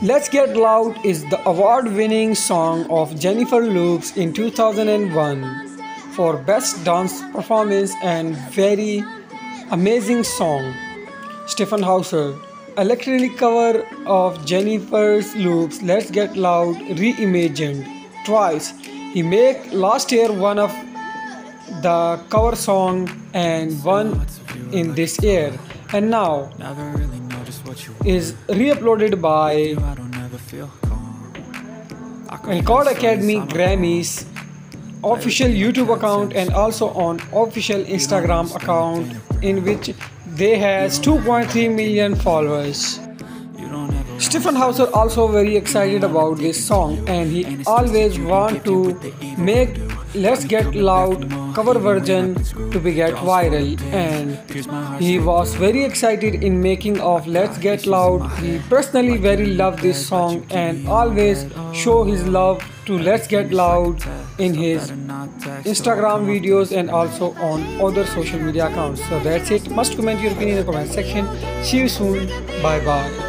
Let's Get Loud is the award winning song of Jennifer Lopez in 2001 for Best Dance Performance and Very Amazing Song. Stephen Hauser, electronic cover of Jennifer Lopez' Let's Get Loud reimagined twice. He made last year one of the cover song and one in this year and now is re-uploaded by Record Academy Grammys official YouTube account and also on official Instagram account in which they has 2.3 million followers. Stephen Hauser also very excited about this song and he always want to make Let's Get Loud cover version to be get viral and he was very excited in making of Let's Get Loud. He personally very love this song and always show his love to Let's Get Loud in his Instagram videos and also on other social media accounts. So that's it. Must comment your opinion in the comment section. See you soon. Bye bye.